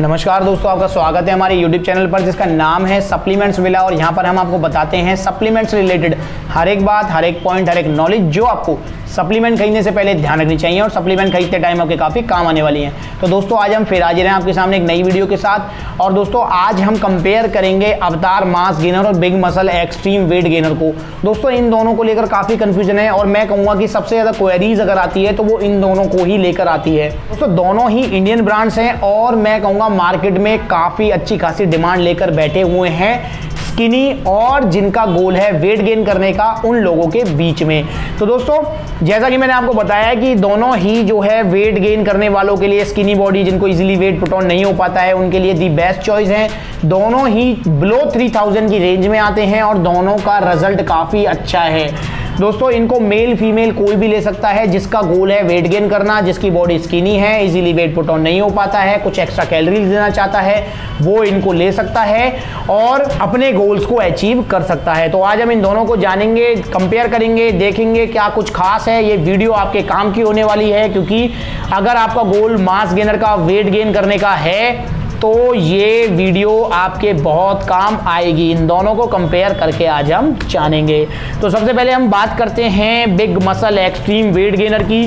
नमस्कार दोस्तों, आपका स्वागत है हमारे YouTube चैनल पर, जिसका नाम है सप्लीमेंट्स विला और यहाँ पर हम आपको बताते हैं सप्लीमेंट्स रिलेटेड हर एक बात, हर एक पॉइंट हर एक नॉलेज जो आपको सप्लीमेंट खरीदने से पहले ध्यान रखनी चाहिए और सप्लीमेंट खरीदते टाइम आपके काफ़ी काम आने वाली हैं। तो दोस्तों, आज हम फिर हाजिर हैं आपके सामने एक नई वीडियो के साथ। और दोस्तों, आज हम कंपेयर करेंगे अवतार मास गेनर और big muscle extreme weight gainer को। दोस्तों, इन दोनों को लेकर काफ़ी कन्फ्यूज़न है और मैं कहूँगा कि सबसे ज़्यादा क्वेरीज अगर आती है तो वो इन दोनों को ही लेकर आती है। दोस्तों, दोनों ही इंडियन ब्रांड्स हैं और मैं कहूँगा मार्केट में काफ़ी अच्छी खासी डिमांड लेकर बैठे हुए हैं। स्किनी और जिनका गोल है वेट गेन करने का, उन लोगों के बीच में। तो दोस्तों जैसा कि मैंने आपको बताया कि दोनों ही जो है वेट गेन करने वालों के लिए स्किनी बॉडी जिनको इजीली वेट पुट ऑन नहीं हो पाता है, उनके लिए दी बेस्ट चॉइस है। दोनों ही बिलो 3000 की रेंज में आते हैं और दोनों का रिज़ल्ट काफ़ी अच्छा है। दोस्तों, इनको मेल फीमेल कोई भी ले सकता है, जिसका गोल है वेट गेन करना, जिसकी बॉडी स्किनी है इजीली वेट पुट ऑन नहीं हो पाता है, कुछ एक्स्ट्रा कैलोरीज देना चाहता है, वो इनको ले सकता है और अपने गोल्स को अचीव कर सकता है। तो आज हम इन दोनों को जानेंगे कंपेयर करेंगे, देखेंगे क्या कुछ खास है। ये वीडियो आपके काम की होने वाली है, क्योंकि अगर आपका गोल मास गेनर का वेट गेन करने का है तो ये वीडियो आपके बहुत काम आएगी। इन दोनों को कंपेयर करके आज हम जानेंगे। तो सबसे पहले हम बात करते हैं big muscle extreme weight gainer की।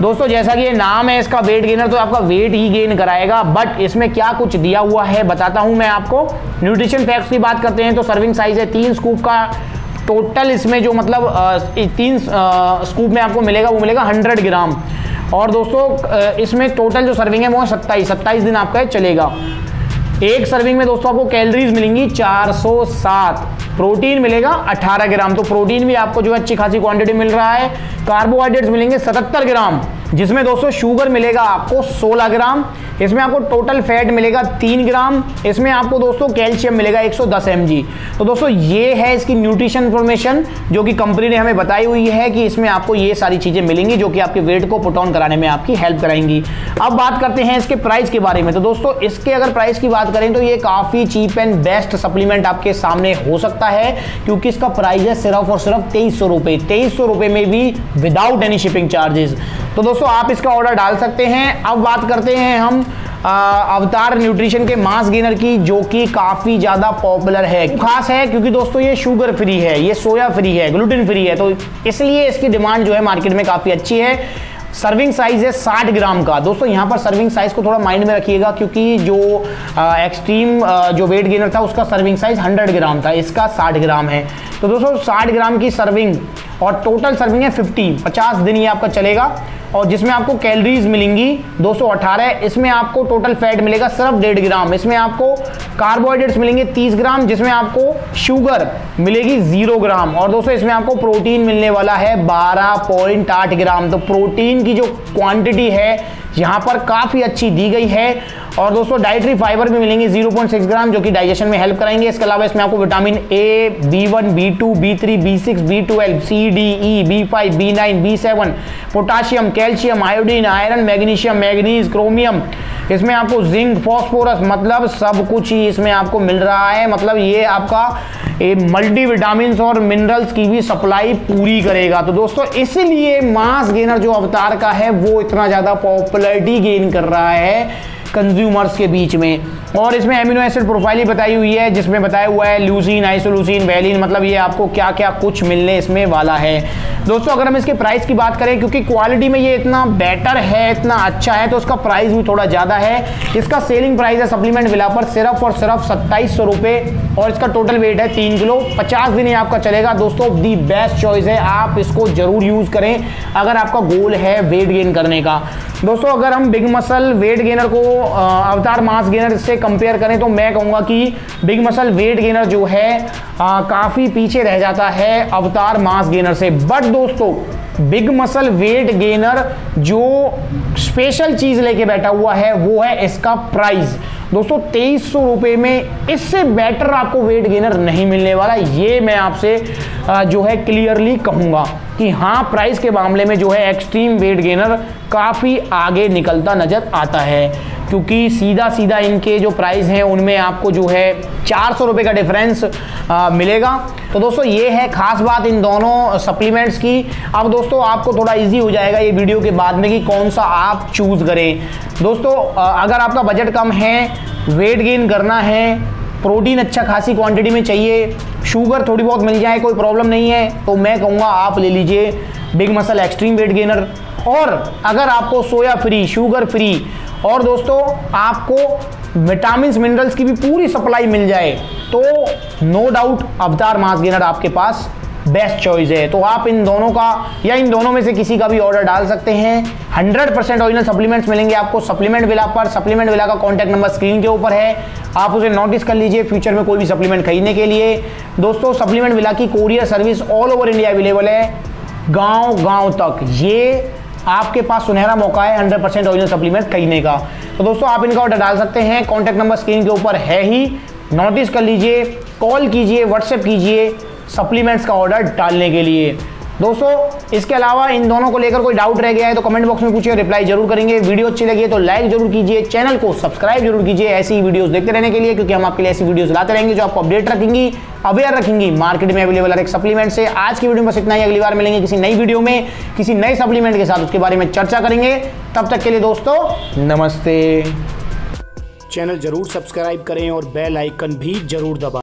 दोस्तों, जैसा कि ये नाम है इसका वेट गेनर तो आपका वेट ही गेन कराएगा बट इसमें क्या कुछ दिया हुआ है बताता हूँ मैं आपको। न्यूट्रिशन फैक्ट्स की बात करते हैं तो सर्विंग साइज़ है तीन स्कूप का। टोटल इसमें जो मतलब तीन स्कूप में आपको मिलेगा, वो मिलेगा हंड्रेड ग्राम और दोस्तों इसमें टोटल जो सर्विंग है वो है सत्ताईस। सत्ताईस दिन आपका चलेगा। एक सर्विंग में दोस्तों आपको कैलोरीज मिलेंगी 407 प्रोटीन मिलेगा 18 ग्राम। तो प्रोटीन भी आपको जो है अच्छी खासी क्वांटिटी मिल रहा है। कार्बोहाइड्रेट्स मिलेंगे 77 ग्राम, जिसमें दोस्तों शुगर मिलेगा आपको 16 ग्राम। इसमें आपको टोटल फैट मिलेगा तीन ग्राम, इसमें आपको दोस्तों कैल्शियम मिलेगा 110 सौ तो दोस्तों, ये है इसकी न्यूट्रिशन इन्फॉर्मेशन जो कि कंपनी ने हमें बताई हुई है कि इसमें आपको ये सारी चीज़ें मिलेंगी, जो कि आपके वेट को पुट ऑन कराने में आपकी हेल्प कराएँगी अब बात करते हैं इसके प्राइस के बारे में। तो दोस्तों, इसके अगर प्राइस की बात करें तो ये काफ़ी चीप एंड बेस्ट सप्लीमेंट आपके सामने हो सकता है, क्योंकि इसका प्राइस है सिर्फ़ और सिर्फ़ तेईस सौ रुपए। तेईस सौ रुपए में भी विदाउट एनी शिपिंग चार्जेस तो दोस्तों, आप इसका ऑर्डर डाल सकते हैं। अब बात करते हैं हम अवतार न्यूट्रिशन के मास गेनर की, जो कि काफ़ी ज़्यादा पॉपुलर है। खास है? क्योंकि दोस्तों, ये शुगर फ्री है, ये सोया फ्री है ग्लूटेन फ्री है। तो इसलिए इसकी डिमांड जो है मार्केट में काफ़ी अच्छी है। सर्विंग साइज़ है 60 ग्राम का। दोस्तों, यहाँ पर सर्विंग साइज़ को थोड़ा माइंड में रखिएगा, क्योंकि जो एक्सट्रीम जो वेट गेनर था, उसका सर्विंग साइज़ 100 ग्राम था, इसका 60 ग्राम है। तो दोस्तों 60 ग्राम की सर्विंग और टोटल सर्विंग है 50 50 दिन ये आपका चलेगा। और जिसमें आपको कैलोरीज मिलेंगी 218 इसमें आपको टोटल फैट मिलेगा सिर्फ़ डेढ़ ग्राम। इसमें आपको कार्बोहाइड्रेट्स मिलेंगे 30 ग्राम, जिसमें आपको शुगर मिलेगी ज़ीरो ग्राम। और दोस्तों, इसमें आपको प्रोटीन मिलने वाला है 12.8 ग्राम। तो प्रोटीन की जो क्वांटिटी है यहाँ पर काफ़ी अच्छी दी गई है। और दोस्तों डाइटरी फाइबर भी मिलेंगे 0.6 ग्राम जो कि डाइजेशन में हेल्प कराएँगे। इसके अलावा इसमें आपको vitamin A B one B two B three B six B twelve C D E B five B nine B seven potassium calcium iodine iron magnesium manganese chromium इसमें आपको जिंक, फॉस्फोरस मतलब सब कुछ ही इसमें आपको मिल रहा है। मतलब ये आपका, ये मल्टी विटामिन और मिनरल्स की भी सप्लाई पूरी करेगा। तो दोस्तों, इसलिए मास गेनर जो अवतार का है, वो इतना ज़्यादा पॉपुलरिटी गेन कर रहा है कंज्यूमर्स के बीच में। और इसमें एमिनो एसिड प्रोफ़ाइल ही बताई हुई है, जिसमें बताया हुआ है ल्यूसिन आइसोलूसिन वैलिन मतलब ये आपको क्या क्या कुछ मिलने इसमें वाला है। दोस्तों, अगर हम इसके प्राइस की बात करें, क्योंकि क्वालिटी में ये इतना बेटर है, इतना अच्छा है तो उसका प्राइस भी थोड़ा ज़्यादा है। इसका सेलिंग प्राइस है सप्लीमेंट विला पर सिर्फ़ और सिर्फ़ सत्ताईस सौ और इसका टोटल वेट है तीन किलो। पचास दिन ही आपका चलेगा। दोस्तों दी बेस्ट चॉइस है, आप इसको ज़रूर यूज़ करें, अगर आपका गोल है वेट गेन करने का। दोस्तों, अगर हम बिग मसल वेट गेनर को अवतार मास गेनर से कंपेयर करें तो मैं कहूँगा कि बिग मसल वेट गेनर जो है काफ़ी पीछे रह जाता है अवतार मास गेनर से। बट दोस्तों बिग मसल वेट गेनर जो स्पेशल चीज़ लेके बैठा हुआ है, वो है इसका प्राइस दोस्तों, तेईस सौ रुपए में इससे बेटर आपको वेट गेनर नहीं मिलने वाला। ये मैं आपसे जो है क्लियरली कहूँगा कि हाँ प्राइस के मामले में जो है एक्सट्रीम वेट गेनर काफ़ी आगे निकलता नज़र आता है। क्योंकि सीधा सीधा इनके जो प्राइस हैं, उनमें आपको जो है चार सौ रुपये का डिफरेंस मिलेगा। तो दोस्तों, ये है खास बात इन दोनों सप्लीमेंट्स की। अब दोस्तों, आपको थोड़ा इजी हो जाएगा ये वीडियो के बाद में कि कौन सा आप चूज़ करें। दोस्तों अगर आपका बजट कम है वेट गेन करना है प्रोटीन अच्छा खासी क्वांटिटी में चाहिए शुगर थोड़ी बहुत मिल जाए, कोई प्रॉब्लम नहीं है तो मैं कहूँगा आप ले लीजिए big muscle extreme weight gainer और अगर आपको सोया फ्री शुगर फ्री और दोस्तों, आपको विटामिन मिनरल्स की भी पूरी सप्लाई मिल जाए तो नो डाउट अवतार मास गेनर आपके पास बेस्ट चॉइस है। तो आप इन दोनों का या इन दोनों में से किसी का भी ऑर्डर डाल सकते हैं। 100% परसेंट ऑरिजिनल सप्लीमेंट्स मिलेंगे आपको। सप्लीमेंट विला पर सप्लीमेंट विला का कॉन्टैक्ट नंबर स्क्रीन के ऊपर है। आप उसे नोटिस कर लीजिए फ्यूचर में कोई भी सप्लीमेंट खरीदने के लिए। दोस्तों सप्लीमेंट विला की courier service all over India available है। गाँव गाँव तक। ये आपके पास सुनहरा मौका है 100 परसेंट ऑरिजिनल सप्लीमेंट खरीदने का। तो दोस्तों, आप इनका ऑर्डर डाल सकते हैं। कॉन्टैक्ट नंबर स्क्रीन के ऊपर है ही। नोटिस कर लीजिए, कॉल कीजिए व्हाट्सएप कीजिए सप्लीमेंट्स का ऑर्डर डालने के लिए। दोस्तों, इसके अलावा इन दोनों को लेकर कोई डाउट रह गया है तो कमेंट बॉक्स में पूछिए रिप्लाई ज़रूर करेंगे। वीडियो अच्छी लगी है तो लाइक ज़रूर कीजिए चैनल को सब्सक्राइब ज़रूर कीजिए ऐसी वीडियोस देखते रहने के लिए, क्योंकि हम आपके लिए ऐसी वीडियोस लाते रहेंगे जो आपको अपडेट रखेंगी अवेयर रखेंगी मार्केट में अवेलेबल हर एक सप्लीमेंट से। आज की वीडियो में बस इतना ही, अगली बार मिलेंगे किसी नई वीडियो में, किसी नए सप्लीमेंट के साथ, उसके बारे में चर्चा करेंगे। तब तक के लिए दोस्तों, नमस्ते। चैनल ज़रूर सब्सक्राइब करें और बेल आइकन भी ज़रूर दबाएँ।